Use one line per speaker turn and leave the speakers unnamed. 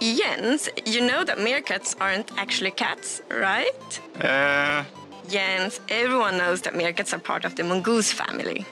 Jens, you know that meerkats aren't actually cats, right?
Uh,
Jens, everyone knows that meerkats are part of the mongoose family.